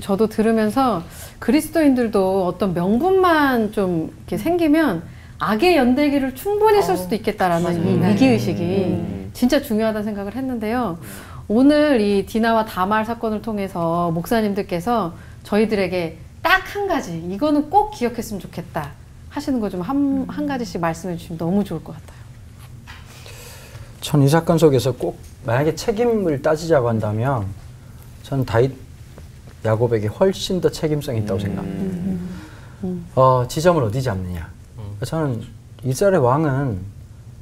저도 들으면서 그리스도인들도 어떤 명분만 좀 이렇게 생기면 악의 연대기를 충분히 쓸 수도 있겠다라는 이 네. 위기의식이 음. 진짜 중요하다는 생각을 했는데요. 오늘 이 디나와 다말 사건을 통해서 목사님들께서 저희들에게 딱 한 가지, 이거는 꼭 기억했으면 좋겠다 하시는 거 좀 한 한 가지씩 말씀해 주시면 너무 좋을 것 같아요. 전 이 사건 속에서 꼭 만약에 책임을 따지자고 한다면 저는 다윗 야곱에게 훨씬 더 책임성이 있다고 생각합니다. 어, 지점을 어디 잡느냐. 저는 이스라엘의 왕은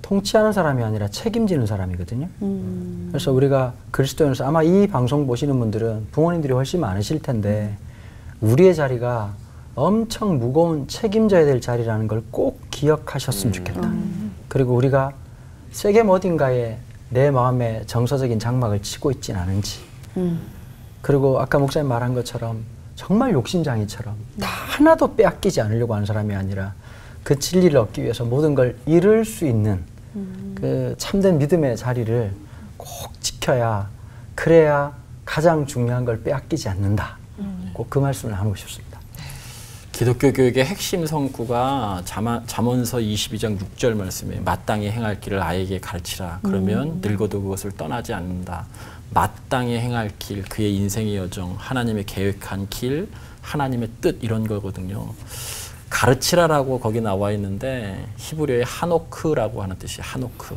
통치하는 사람이 아니라 책임지는 사람이거든요. 음. 그래서 우리가 그리스도인으로서 아마 이 방송 보시는 분들은 부모님들이 훨씬 많으실 텐데 우리의 자리가 엄청 무거운 책임져야 될 자리라는 걸 꼭 기억하셨으면 좋겠다. 그리고 우리가 세계 어딘가에 내 마음에 정서적인 장막을 치고 있진 않은지 음. 그리고 아까 목사님 말한 것처럼 정말 욕심장이처럼 다 하나도 빼앗기지 않으려고 하는 사람이 아니라 그 진리를 얻기 위해서 모든 걸 잃을 수 있는 그 참된 믿음의 자리를 꼭 지켜야 그래야 가장 중요한 걸 빼앗기지 않는다. 꼭 그 말씀을 나누고 싶습니다. 기독교 교육의 핵심 성구가 자마, 잠언서 22장 6절 말씀에 마땅히 행할 길을 아이에게 가르치라. 그러면 늙어도 그것을 떠나지 않는다. 마땅히 행할 길, 그의 인생의 여정, 하나님의 계획한 길, 하나님의 뜻 이런 거거든요. 가르치라라고 거기 나와 있는데 히브리어의 하노크라고 하는 뜻이 하노크.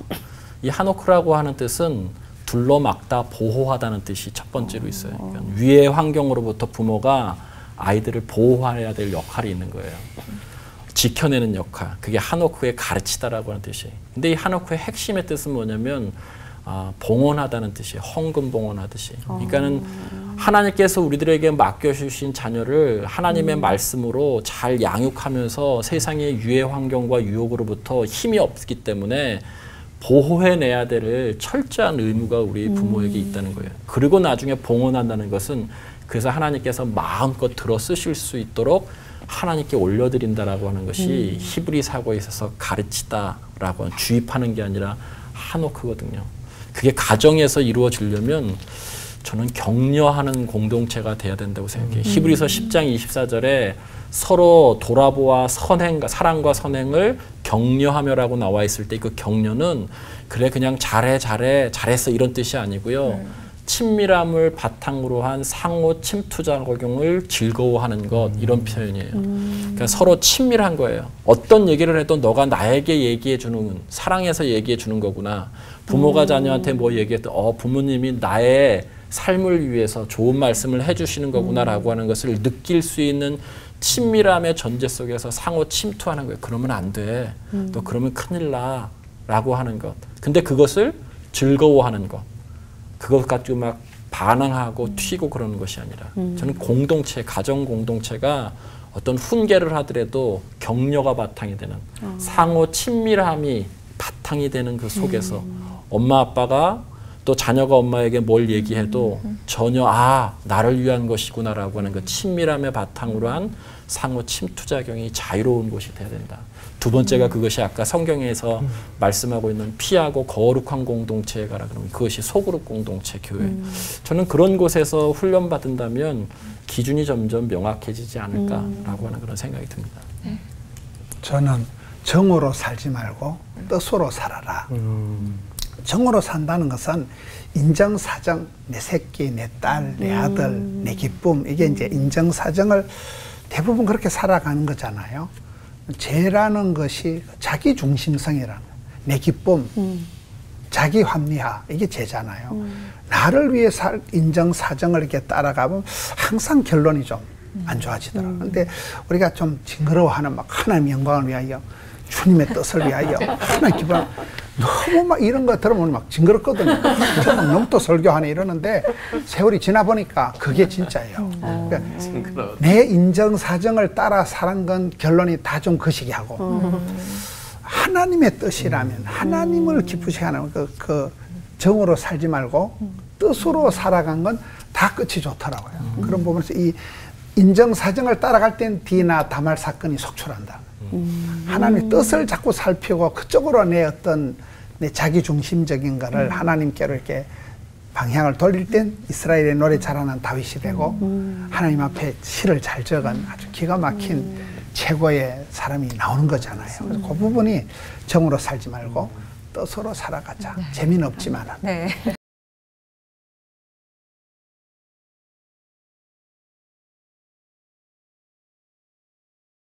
이 하노크라고 하는 뜻은 둘러막다 보호하다는 뜻이 첫 번째로 있어요. 그러니까 위의 환경으로부터 부모가 아이들을 보호해야 될 역할이 있는 거예요. 지켜내는 역할. 그게 하노크의 가르치다라고 하는 뜻이에요. 근데 이 하노크의 핵심의 뜻은 뭐냐면 아, 봉헌하다는 뜻이에요. 헌금 봉헌하듯이. 그러니까는 하나님께서 우리들에게 맡겨주신 자녀를 하나님의 말씀으로 잘 양육하면서 세상의 유해 환경과 유혹으로부터 힘이 없기 때문에 보호해내야 될 철저한 의무가 우리 부모에게 있다는 거예요. 그리고 나중에 봉헌한다는 것은 그래서 하나님께서 마음껏 들어 쓰실 수 있도록 하나님께 올려드린다라고 하는 것이 히브리 사고에 있어서 가르치다라고 하는 주입하는 게 아니라 한옥크거든요. 그게 가정에서 이루어지려면 저는 격려하는 공동체가 돼야 된다고 생각해요. 히브리서 10장 24절에 서로 돌아보아 선행과 사랑과 선행을 격려하며라고 나와 있을 때 그 격려는 그래 그냥 잘해 잘해 잘했어 이런 뜻이 아니고요. 친밀함을 바탕으로 한 상호 침투 작용을 즐거워하는 것 이런 표현이에요. 그러니까 서로 친밀한 거예요. 어떤 얘기를 해도 너가 나에게 얘기해 주는 사랑해서 얘기해 주는 거구나. 부모가 자녀한테 뭐 얘기해도 어 부모님이 나의 삶을 위해서 좋은 말씀을 해주시는 거구나라고 하는 것을 느낄 수 있는 친밀함의 전제 속에서 상호 침투하는 거예요. 그러면 안 돼. 너 그러면 큰일 나라고 하는 것. 근데 그것을 즐거워하는 것. 그것 가지고 막 반항하고 튀고 그러는 것이 아니라 저는 공동체, 가정 공동체가 어떤 훈계를 하더라도 격려가 바탕이 되는 상호 친밀함이 바탕이 되는 그 속에서 엄마 아빠가 또 자녀가 엄마에게 뭘 얘기해도 전혀 아 나를 위한 것이구나라고 하는 그 친밀함의 바탕으로 한 상호 침투작용이 자유로운 곳이 돼야 된다. 두 번째가 그것이 아까 성경에서 말씀하고 있는 피하고 거룩한 공동체에 가라 그러면 그것이 소그룹 공동체 교회. 저는 그런 곳에서 훈련 받은다면 기준이 점점 명확해지지 않을까라고 하는 그런 생각이 듭니다. 저는 정으로 살지 말고 뜻으로 살아라. 정으로 산다는 것은 인정사정, 내 새끼, 내 딸, 내 아들, 내 기쁨, 이게 이제 인정사정을 대부분 그렇게 살아가는 거잖아요. 죄라는 것이 자기 중심성이라는, 내 기쁨, 자기 합리화, 이게 죄잖아요. 나를 위해 살 인정사정을 이렇게 따라가면 항상 결론이 좀 안 좋아지더라고요. 근데 우리가 좀 징그러워하는 막 하나님 영광을 위하여 주님의 뜻을 위하여 하나님 기뻐 너무 막 이런 거 들으면 막 징그럽거든요. 저막 너무 또 설교하네 이러는데 세월이 지나 보니까 그게 진짜예요. 그러니까 내 인정 사정을 따라 사는 건 결론이 다 좀 거시기하고. 하나님의 뜻이라면 하나님을 기쁘시게 하는 그, 그 정으로 살지 말고 뜻으로 살아간 건 다 끝이 좋더라고요. 그런 부분에서 이 인정 사정을 따라갈 땐 디나 다말 사건이 속출한다. 하나님의 뜻을 자꾸 살피고 그쪽으로 내 어떤 내 자기 중심적인 거를 하나님께로 이렇게 방향을 돌릴 땐 이스라엘의 노래 잘하는 다윗이 되고 하나님 앞에 시를 잘 적은 아주 기가 막힌 최고의 사람이 나오는 거잖아요. 그래서 그 부분이 정으로 살지 말고 뜻으로 살아가자. 재미는 없지만은. 네.